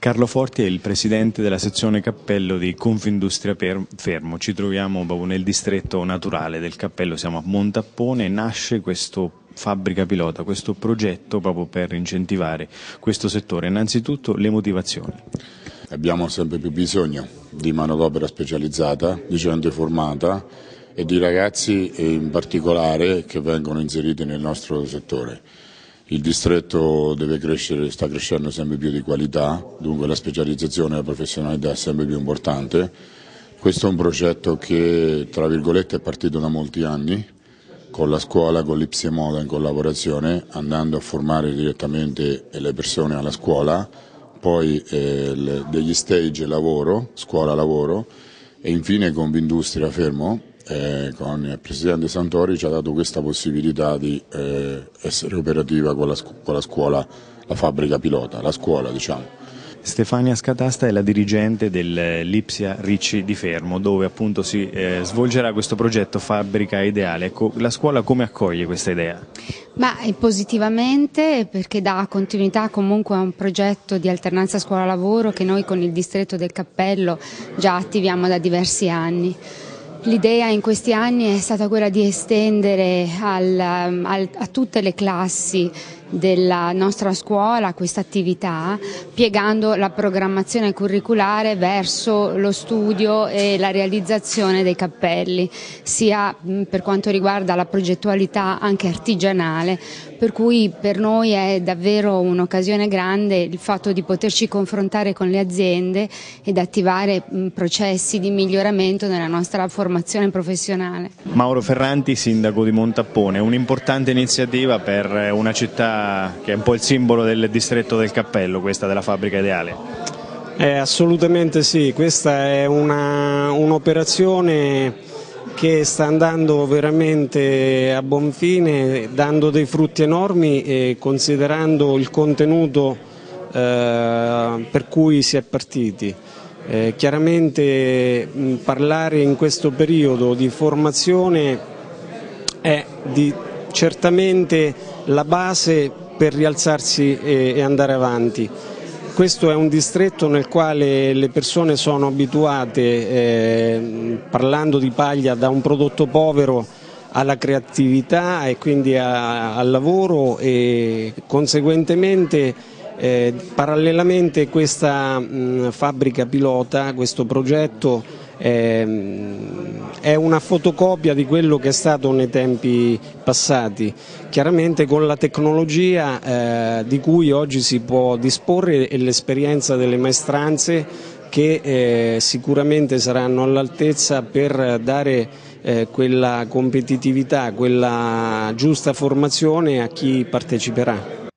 Carlo Forti è il presidente della sezione cappello di Confindustria Fermo. Ci troviamo proprio nel distretto naturale del cappello, siamo a Montappone, nasce questo fabbrica pilota, questo progetto proprio per incentivare questo settore. Innanzitutto le motivazioni. Abbiamo sempre più bisogno di manodopera specializzata, di gente formata e di ragazzi in particolare che vengono inseriti nel nostro settore. Il distretto crescere, sta crescendo sempre più di qualità, dunque la specializzazione e la professionalità è sempre più importante. Questo è un progetto che è partito da molti anni, con la scuola, con l'Ipsiemoda in collaborazione, andando a formare direttamente le persone alla scuola, poi eh, degli stage lavoro, scuola-lavoro e infine con Industria Fermo eh, con il Presidente Santori ci ha dato questa possibilità di eh, essere operativa con la, con la scuola, la fabbrica pilota, la scuola diciamo. Stefania Scatasta è la dirigente dell'Ipsia Ricci di Fermo, dove appunto si eh, svolgerà questo progetto Fabbrica Ideale. Ecco, la scuola come accoglie questa idea? Ma positivamente perché dà continuità comunque a un progetto di alternanza scuola-lavoro che noi con il distretto del Cappello già attiviamo da diversi anni. L'idea in questi anni è stata quella di estendere al, al, a tutte le classi della nostra scuola questa attività, piegando la programmazione curriculare verso lo studio e la realizzazione dei cappelli, sia per quanto riguarda la progettualità anche artigianale, per cui per noi è davvero un'occasione grande il fatto di poterci confrontare con le aziende ed attivare processi di miglioramento nella nostra formazione professionale. Mauro Ferranti, sindaco di Montappone, un'importante iniziativa per una città che è un po' il simbolo del distretto del cappello, questa della fabbrica ideale. Eh, assolutamente sì, questa è un'operazione un che sta andando veramente a buon fine, dando dei frutti enormi e considerando il contenuto eh, per cui si è partiti. Eh, chiaramente mh, parlare in questo periodo di formazione è di certamente la base per rialzarsi e andare avanti. Questo è un distretto nel quale le persone sono abituate, eh, parlando di paglia, da un prodotto povero alla creatività e quindi a, al lavoro e conseguentemente eh, parallelamente questa mh, fabbrica pilota, questo progetto è una fotocopia di quello che è stato nei tempi passati, chiaramente con la tecnologia eh, di cui oggi si può disporre e l'esperienza delle maestranze che eh, sicuramente saranno all'altezza per dare eh, quella competitività, quella giusta formazione a chi parteciperà.